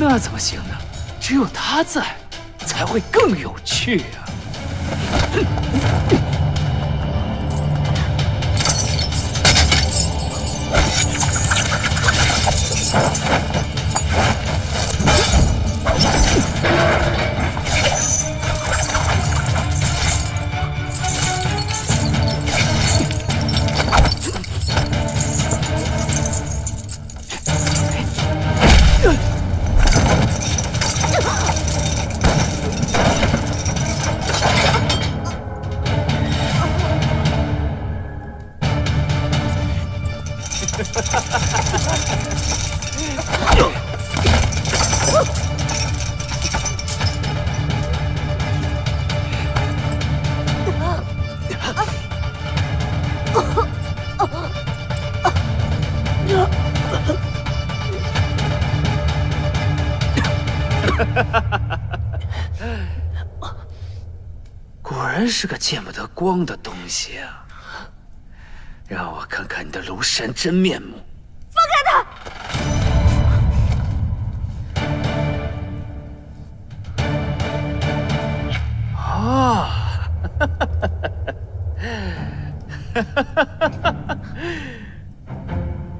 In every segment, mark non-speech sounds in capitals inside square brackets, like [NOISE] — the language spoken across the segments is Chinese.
那怎么行呢？只有他在，才会更有趣啊！[LAUGHS] 果然是个见不得光的东西啊！让我看看你的庐山真面目！[LAUGHS]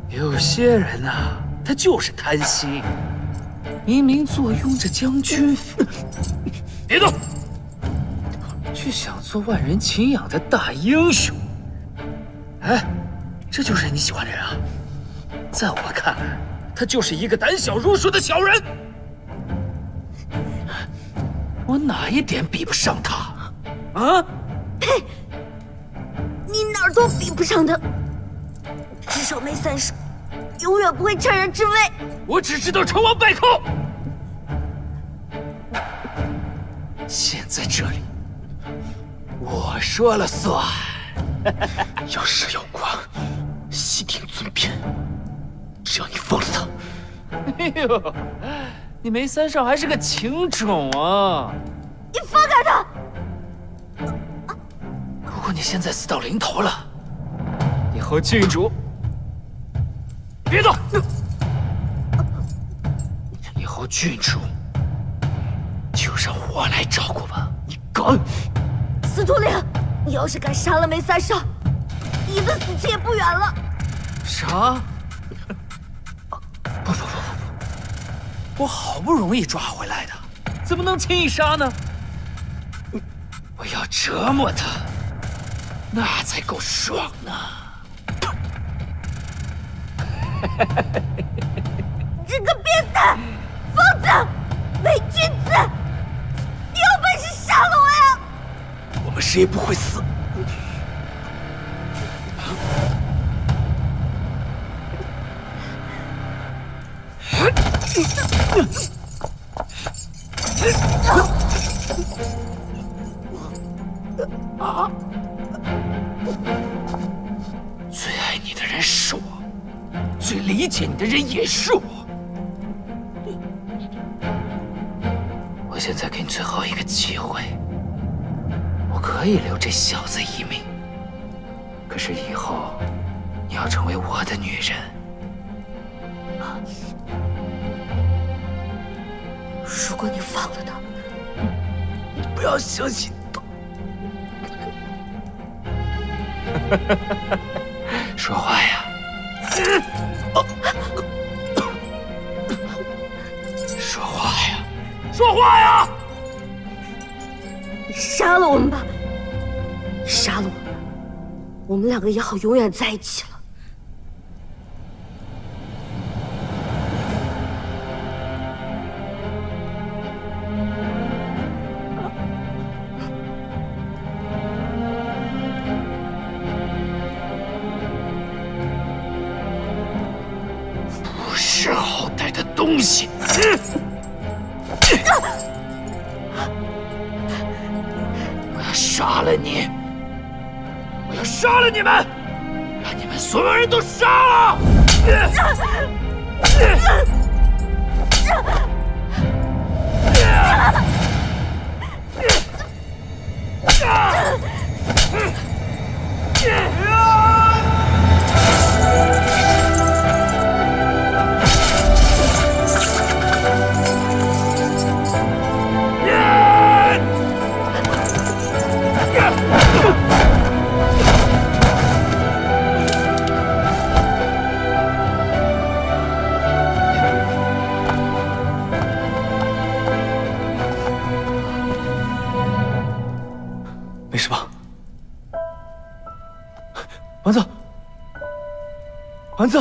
有些人呐、他就是贪心，明明坐拥着将军府，[LAUGHS] 别动，却想做万人敬仰的大英雄。哎，这就是你喜欢的人啊？在我看来，他就是一个胆小如鼠的小人。我哪一点比不上他？啊？[LAUGHS] 你哪儿都比不上他。至少没三少，永远不会趁人之危。我只知道成王败寇。现在这里，我说了算。[LAUGHS] 要事要官，悉听尊便。只要你放了他，哎呦，你梅三少还是个情种啊！你放开他！你现在死到临头了，以后郡主别动，以后郡主就让我来照顾吧。你敢！司徒令，你要是敢杀了梅三少，你的死期也不远了。啥？不不不不不！我好不容易抓回来的，怎么能轻易杀呢？我要折磨他，那才够爽呢！[LAUGHS] 这个变态、疯子、伪君子，你有本事杀了我呀！我们谁也不会死。[LAUGHS] 最爱你的人是我，最理解你的人也是我。我现在给你最后一个机会，我可以留这小子一命，可是以后你要成为我的女人。如果你放了他，不要相信 [LAUGHS] 说话呀！说话呀！说话呀！你杀了我们吧！杀了我们，我们两个也好永远在一起了。东西！我要杀了你！我要杀了你们！把你们所有人都杀了！丸子丸子